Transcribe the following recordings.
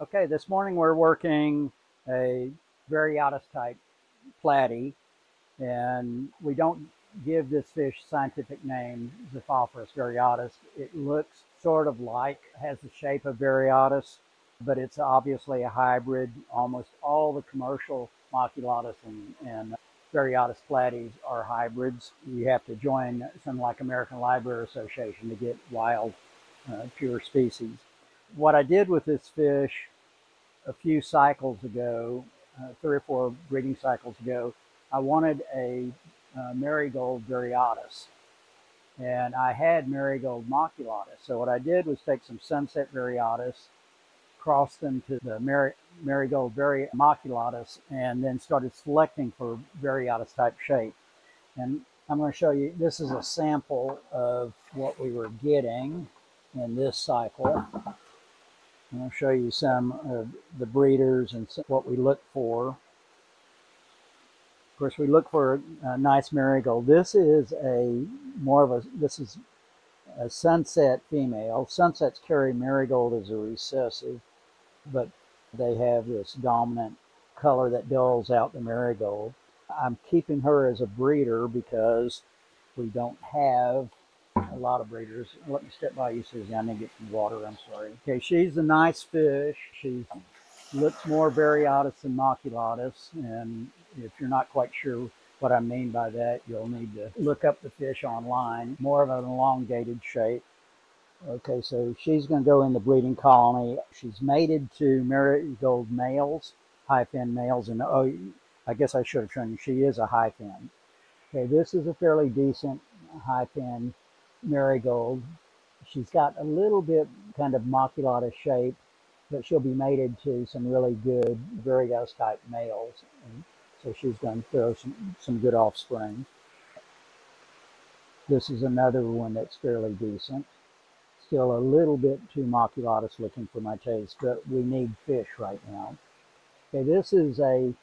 Okay, this morning we're working a Variatus type platy, and we don't give this fish scientific name, Xiphophorus variatus. It looks sort of like, has the shape of Variatus, but it's obviously a hybrid. Almost all the commercial Maculatus and, and Variatus platies are hybrids. You have to join something like American Livebearer Association to get wild, uh, pure species what I did with this fish a few cycles ago, uh, three or four breeding cycles ago, I wanted a uh, marigold variatus. And I had marigold maculatus. So what I did was take some sunset variatus, cross them to the Mary, marigold vari maculatus, and then started selecting for variatus type shape. And I'm going to show you, this is a sample of what we were getting in this cycle. I'll show you some of the breeders and what we look for. Of course, we look for a nice marigold. This is a more of a, this is a sunset female. Sunsets carry marigold as a recessive, but they have this dominant color that dulls out the marigold. I'm keeping her as a breeder because we don't have a lot of breeders. Let me step by you, Susie. I need to get some water. I'm sorry. Okay, she's a nice fish. She looks more variatus than maculatus. And if you're not quite sure what I mean by that, you'll need to look up the fish online. More of an elongated shape. Okay, so she's going to go in the breeding colony. She's mated to marigold males, high fin males. And oh, I guess I should have shown you, she is a high fin. Okay, this is a fairly decent high fin marigold. She's got a little bit kind of maculata shape, but she'll be mated to some really good Variatus type males. And so she's going to throw some, some good offspring. This is another one that's fairly decent. Still a little bit too maculatus looking for my taste, but we need fish right now. Okay, this is a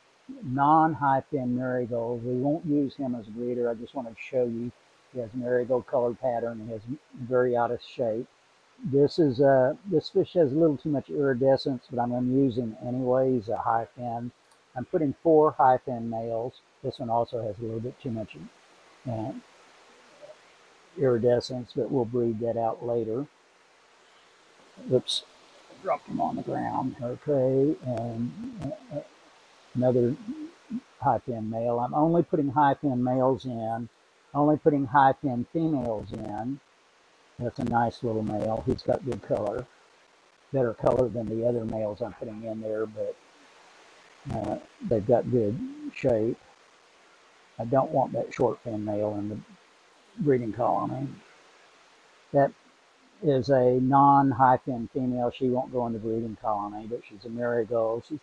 non-high fin marigold. We won't use him as a breeder. I just want to show you he has marigold colored pattern. He has variatus shape. This is uh, this fish has a little too much iridescence, but I'm going to use him anyway. He's a high fin. I'm putting four high fin males. This one also has a little bit too much uh, iridescence, but we'll breed that out later. Oops, dropped him on the ground. Okay, and uh, another high fin male. I'm only putting high fin males in only putting high fin females in. That's a nice little male. He's got good color. Better color than the other males I'm putting in there, but uh, they've got good shape. I don't want that short fin male in the breeding colony. That is a non-high fin female. She won't go in the breeding colony, but she's a marigold. She's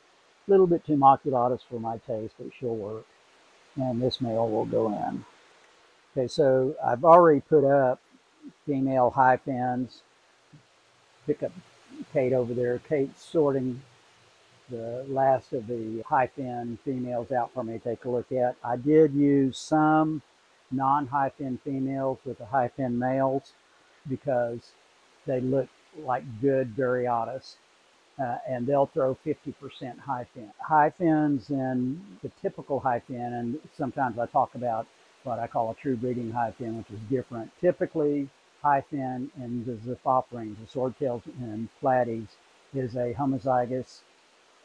a little bit too maculatus for my taste, but she'll work. And this male will go in. Okay, so I've already put up female high fins. Pick up Kate over there. Kate's sorting the last of the high fin females out for me to take a look at. I did use some non-high fin females with the high fin males because they look like good variatus. Uh, and they'll throw 50% high fin. High fins and the typical high fin, and sometimes I talk about what I call a true breeding high fin, which is different. Typically, high fin in the Xiphophorines, the swordtails and platies, is a homozygous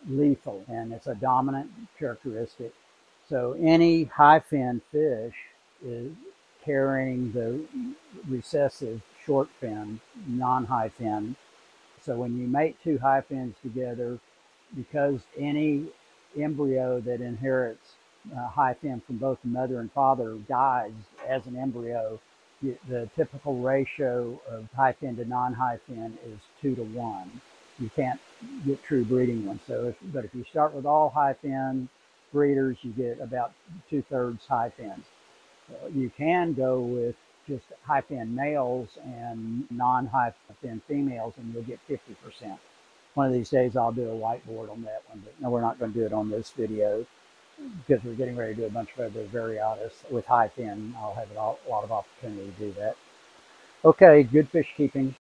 lethal, and it's a dominant characteristic. So any high fin fish is carrying the recessive short fin, non-high fin. So when you mate two high fins together, because any embryo that inherits uh, high fin from both the mother and father dies as an embryo, the typical ratio of high fin to non-high fin is two to one. You can't get true breeding ones. So, if, but if you start with all high fin breeders, you get about two thirds high fins. So you can go with just high fin males and non-high fin females, and you'll get 50%. One of these days, I'll do a whiteboard on that one, but no, we're not going to do it on this video because we're getting ready to do a bunch of other variatus with high fin. I'll have a lot of opportunity to do that. Okay, good fish keeping.